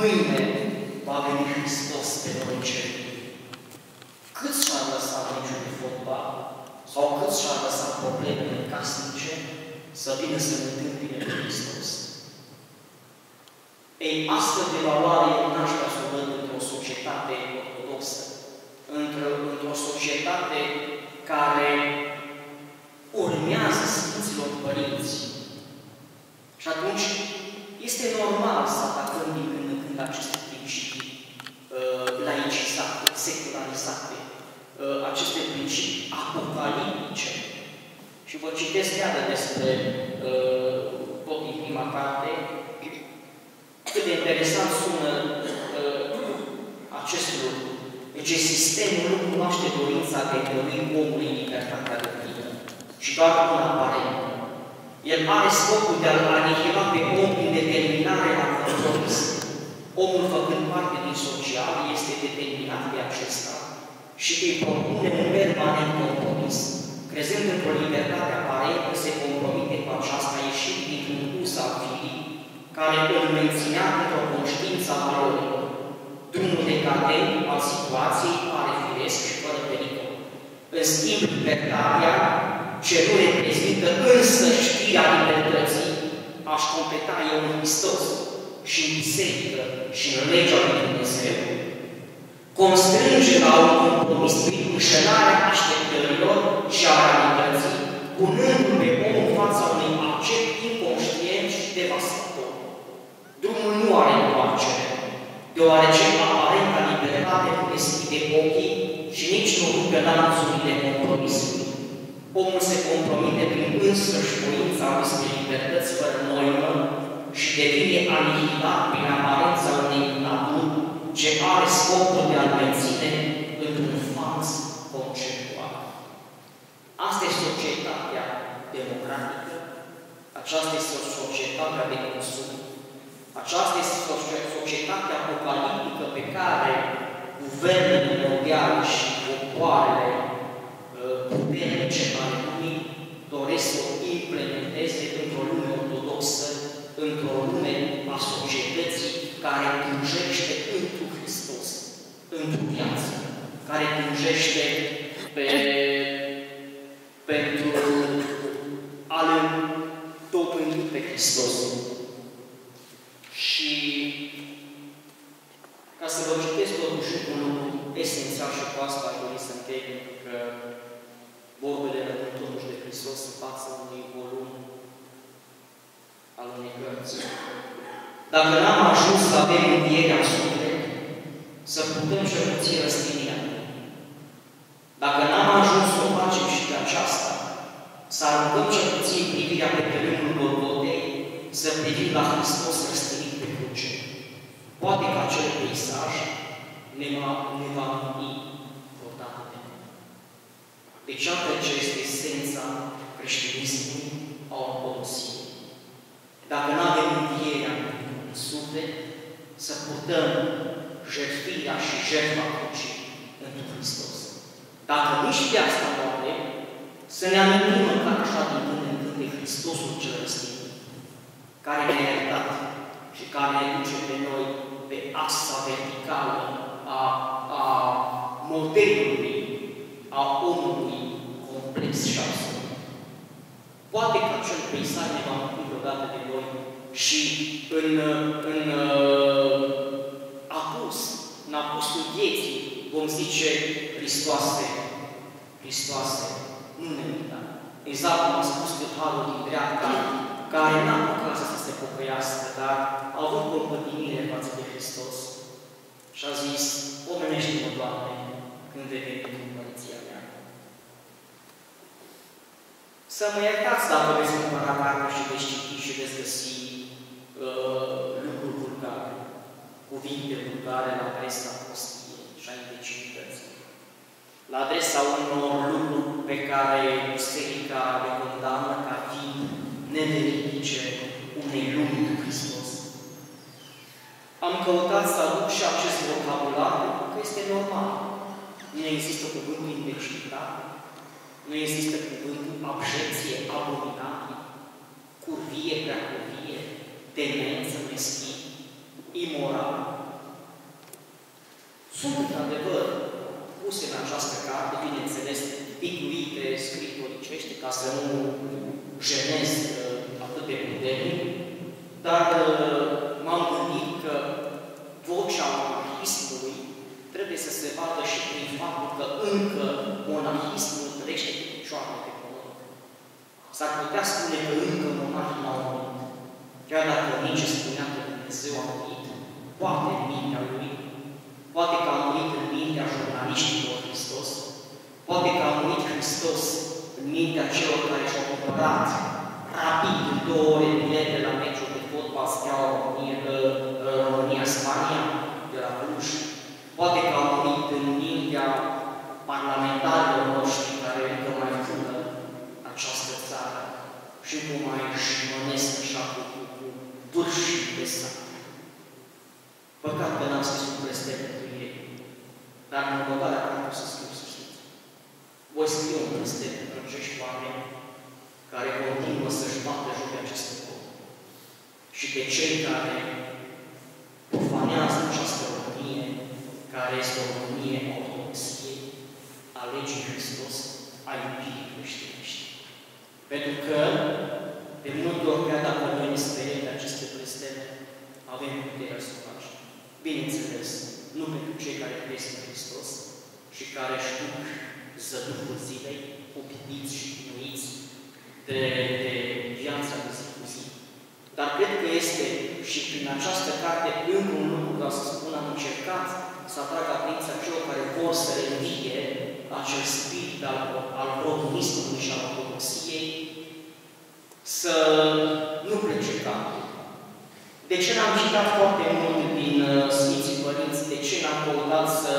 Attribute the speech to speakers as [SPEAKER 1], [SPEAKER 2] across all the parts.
[SPEAKER 1] mâine va veni Hristos pe noi cei. Câți și-ar lăsat meciul de fotbal sau câți și-ar lăsat problemele casnice să vină să ne întâmpine pe Hristos? Ei, astfel de valoare eu n-aș vrea să o văd într-o societate ortodoxă, într-o societate care urmează Sfinților Părinți. Și atunci este normal să atacăm din când în când aceste principii uh, laicizate, secularizate, uh, aceste principii apocaliptice. Și vă citesc iar despre uh, tot din prima carte, cât de interesant sună uh, acest lucru. Deci sistemul nu cunoaște dorința de a dori omului libertatea de plină și doar un aparent. El are scopul de a-l anihila pe om prin determinare la compromis. Omul, făcând parte din social, este determinat de acesta și îi propune un permanent compromis. Crezând într-o libertate aparentă, se compromite cu aceasta ieșind dintr-un us al firii, care îl menținea într-o conștiință a valorilor. Drumul decadent al situației pare firesc și fără pericol. În schimb, libertatea, ce nu reprezintă însă știrea libertății, aș completa eu în Hristos și în biserică și în legea lui Dumnezeu, constrânge la un compromis prin ușănarea așteptărilor și a realității, punându-l pe om în fața unui accept inconștient și devastator. Drumul nu are întoarcere, deoarece aparenta libertate nu deschide ochii și nici nu rupe lanțurile compromisului. Omul se compromite prin însăși voința despre libertăți fără noimă și devine anihilat prin aparența unei naturi ce are scopul de a menține într-un fals conceptual. Asta e societatea democratică, aceasta este societatea de consum, aceasta este societatea apocaliptică pe care guvernele mondiale și popoarele uh, puternice ale lumii doresc să o implementeze într-o lume ortodoxă, într-o lume a societății care tânjește întru Hristos, într-o viață, care tânjește pe, pentru a-L dobândi pe Hristos. Și ca să vă citesc totuși un lucru esențial și cu asta aș dori să închei, pentru că vorbele rămân totuși de Hristos în fața unui volum al unei cărți. Dacă n-am ajuns să avem învierea în suflet, să putem și puțin răstinia. Dacă n-am ajuns să o facem și pe aceasta, să aruncăm cel puțin privirea pe terenul Golgotei, să privim la Hristos răstinit pe cruce. Poate că acel peisaj ne va, ne va mâni vreodată de noi. Deci, iată ce este esența creștinismului a ortodoxiei. Dacă nu avem învierea în suflet, să purtăm jertfirea și jertfa crucii pentru Hristos. Dacă nici pe asta nu avem, să ne amintim măcar așa din când în când de Hristosul cel răstit, care ne-a iertat și care ne duce pe noi pe axa verticală a, a modelului, a omului complex și absolut. Poate că acel peisaj ne va mânti vreodată de noi și în, în zice Hristoase, Hristoase, nu ne uita. Exact cum a spus Harul din dreapta, care n-a apucat să se pocăiască, dar a avut compătimire față de Hristos. Și a zis, omenește-mă, Doamne, când vei veni cu împărăția mea. Să mă iertați dacă veți cumpăra cartea și veți citi și veți găsi uh, lucruri vulgare, cuvinte vulgare la adresa prostiei și a indecimității. La adresa unor lucruri pe care Biserica le condamnă ca fiind neveritice unei lumi cu Hristos. Am căutat să aduc și acest vocabular pentru că este normal. Nu există cuvântul indecimitate, nu există cuvântul abjecție, abominabil, curvie, prea curvie, demență, meschin, imoral, într-adevăr, puse în această carte, bineînțeles, pictuite, scritoricește, ca să nu jenez uh, atât de puternic, și-au cumpărat rapid în două ore bilete la meciul de fotbal Steaua România-Spania de la Cluj. Poate că a murit în mintea parlamentarilor noștri care încă mai fură această țară și nu mai își mănesc așa cu, cu, cu vârșii de sat. Păcat că n-am scris un preste pentru ei, dar în următoarea carte o să scriu, să știți. Voi scrie un preste pentru acești oameni care continuă să-și bată joc de aceste pop. Și pe cei care profanează această Românie, care este o Românie ortodoxiei, a legii Hristos, a iubirii creștinești. Pentru că, de multe ori, chiar dacă noi ne speriem de aceste blesteme, avem puterea să o facem. Bineînțeles, nu pentru cei care cresc în Hristos și care își duc zăduful zilei, obidiți și chinuiți de, de viața de zi cu zi. Dar cred că este și prin această carte încă un lucru, ca să spun, am încercat să atrag atenția celor care vor să revie acel spirit al, al rotunismului și al ortodoxiei, să nu plece capul. De ce n-am citat foarte mult din uh, Sfinții Părinți? De ce n-am căutat să,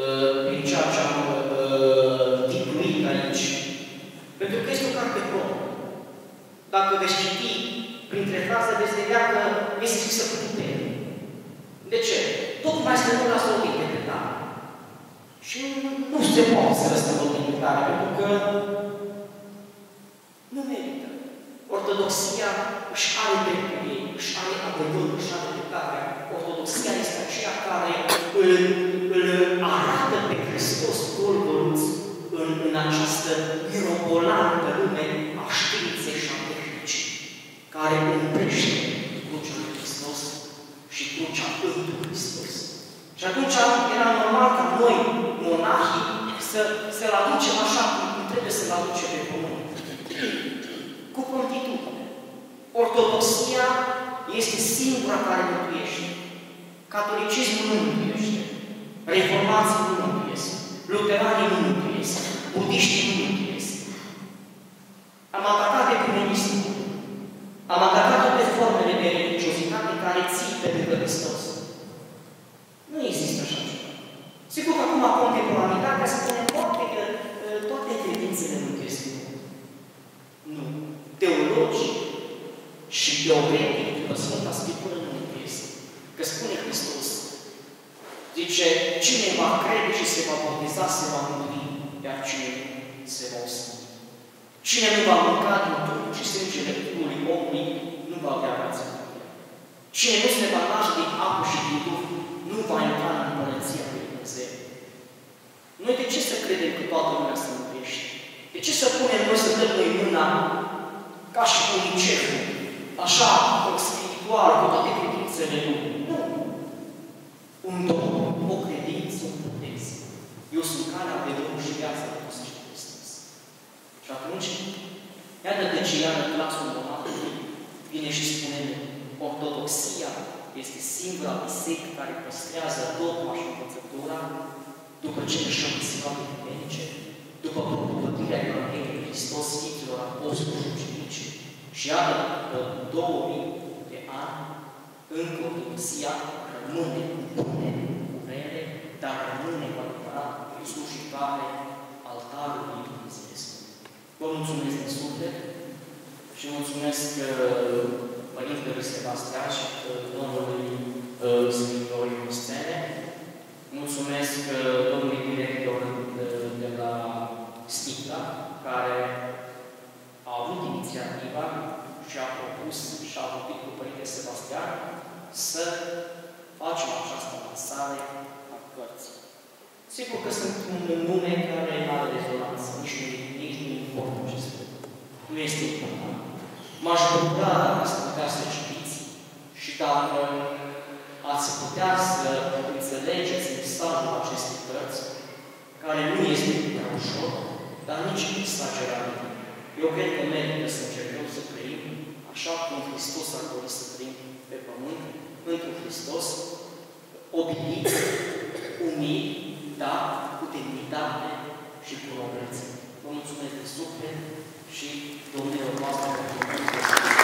[SPEAKER 1] uh, prin ceea ce am uh, titluit aici? Pentru că este o carte bună. Dacă veți citi printre fraze, veți vedea că este scrisă cu putere. De ce? Tocmai să nu lasă o interpretare. Și nu se poate să lăsăm o interpretare, pentru că nu merită. Ortodoxia își are dreptul ei, își are adevărul, își are dreptatea. Ortodoxia este aceea care îl, îl arată pe Hristos golgoluț în, în această mirobolantă lume a științei și a tehnicii, care împrește crucea lui Hristos și crucea Întul Hristos. Și atunci era normal ca noi, monahii, să, să-l aducem așa cum trebuie să-l aducem pe pământ. Cu promptitudine. Ortodoxia este singura care mântuiește. Catolicismul nu mântuiește. Reformații nu mântuiesc. Luteranii nu mântuiesc. Budiștii nu mântuiesc. Am atacat ecumenismul. Am atacat toate formele de religiozitate care țin pe lângă Hristos. Nu există așa ceva. Sigur că acum contemporanitatea spune poate că toate credințele mântuiesc. Nu. Teologi și teoretic, după Sfânta Scriptură, nu mântuiesc. Că spune Hristos. Zice, cine va crede și se va boteza, se va mântui, iar cine se va osni. Cine nu va mânca din trupul și sângele Fiului omului, nu va avea viață. Cine nu se va naște din apă și din Duh, nu va intra în Împărăția lui Dumnezeu. Noi de ce să credem că toată lumea se mântuiește? De ce să punem noi să dăm noi mâna ca și uniceful, așa, spiritual, cu toate credințele lumii? Nu. Un domn, o credință, un puteți. Eu sunt calea, adevărul și viața de știu Hristos. Și atunci, iată de ce iară glasul monahului vine și spune Ortodoxia este singura biserică care păstrează dogma și învățătura după cele șapte siloane biblice, după propovădirea Evangheliei Hristos Sfinților Apostoli și Ucenici. Și iată că 2000 de ani încă Ortodoxia rămâne cu bune, cu rele, dar rămâne cu adevărat slujitoare altarul lui Dumnezeu. Vă mulțumesc din suflet și mulțumesc uh, Părintelui Sebastian și uh, domnului uh, Scriptorii Mustene. Mulțumesc domnului director de la Sticla, care a avut inițiativa și a propus și a vorbit cu Părintele Sebastian să facem această lansare a cărții. Sigur că sunt un nume care nu are rezonanță, nici nu, nici nu informă ce spune. Nu este important. M-aș bucura dacă ați putea să citiți și dacă ați putea să înțelegeți mesajul acestei cărți, care nu este prea ușor, dar nici exagerat. Eu cred că merită să încercăm să trăim așa cum Hristos ar dori să trăim pe pământ, într-un Hristos, obilit, umil, dar cu demnitate și cu noblețe. Vă mulțumesc de suflet și Domnul voastră pentru